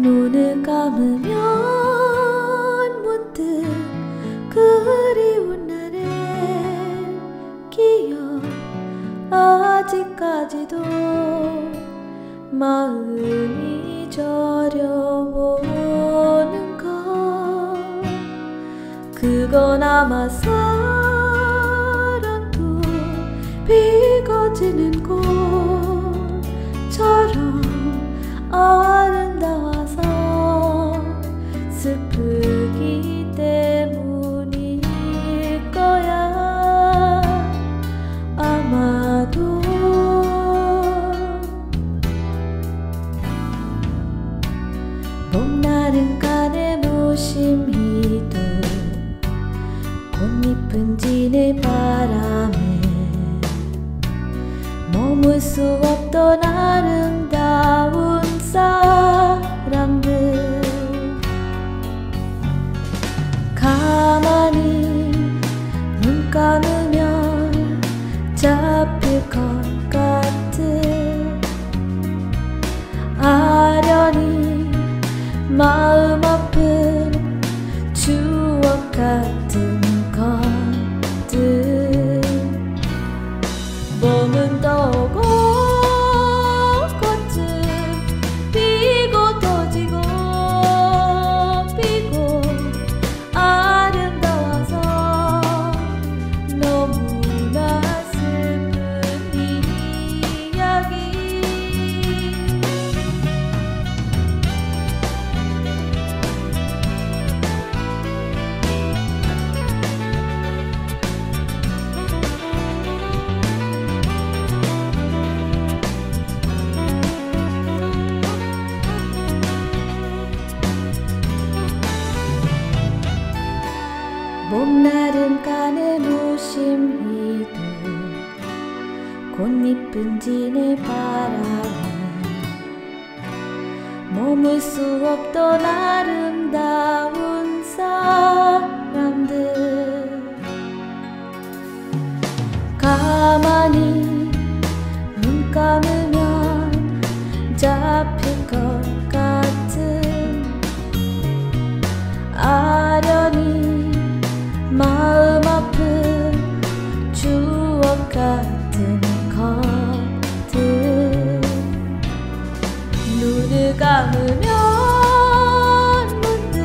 눈을 감으면 문득 그리운 날의 기억 아직까지도 마음이 저려오는 것 그건 아마 사랑도 비거지는 심히도 꽃잎은 지는 바람에 머물 수 없던 아름다운 사람들. 가만히 눈 감으면 잡힐 것 같은 아련히 마음 아픈 추억 같 꽃잎은 지네 바람에. 머물 수 없던 아름 감으면 문득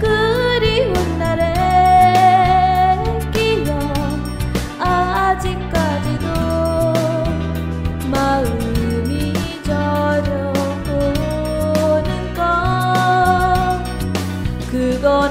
그리운 날의 기억 아직까지도 마음이 절여오는 것. 그건